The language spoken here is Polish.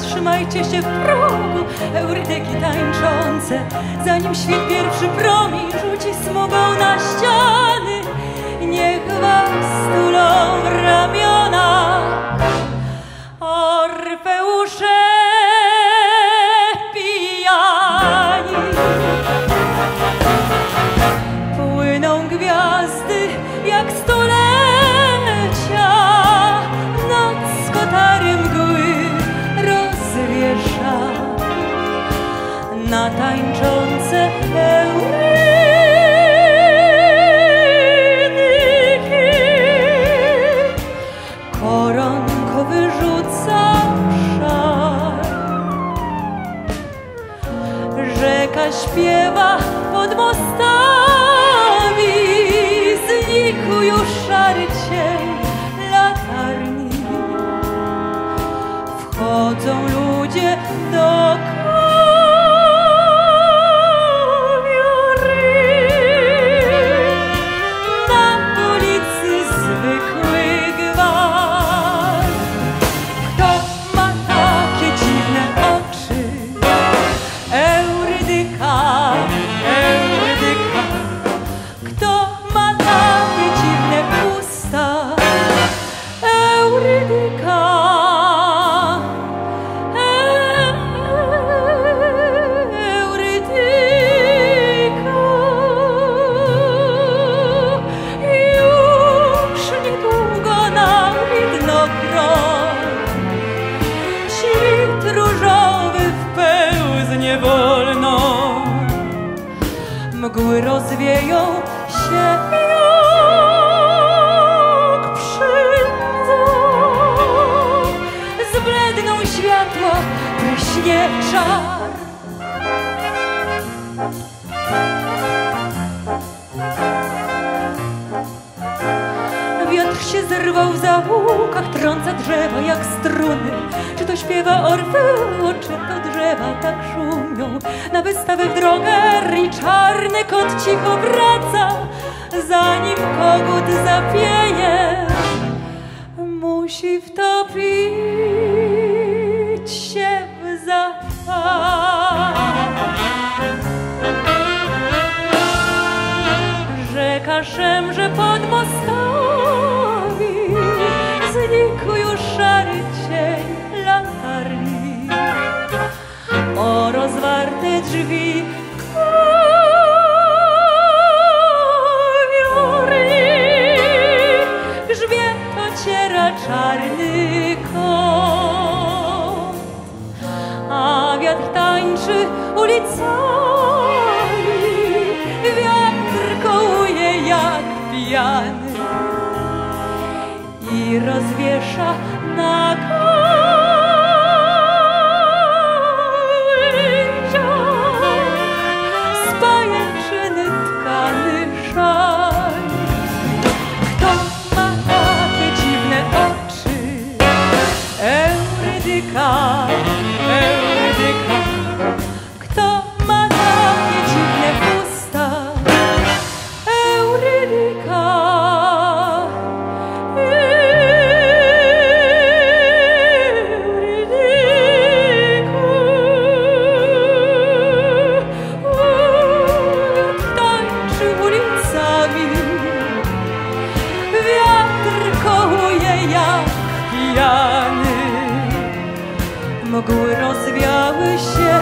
zatrzymajcie się w progu, eurytyki tańczące, zanim świt pierwszy promień rzuci smugą na ściany. Niech śpiewa pod mostami, znikł już szary cień latarni. Wchodzą ludzie do Mgły rozwieją się jak przyjdą Zbledną światła, pryśnie czar Wiatr się zerwał w zaułkach, trąca drzewa jak struny. Czy to śpiewa Orfeo, czy to drzewa tak szumią? Na wystawę w drogę i czarny kot cicho wraca, zanim kogut zapieje. Musi wtopić ulicami, wiatr kołuje jak pijany i rozwiesza na gałęziach z tkany szal. Kto ma takie dziwne oczy? Eurydyka, Eurydyka. Mgły rozwiały się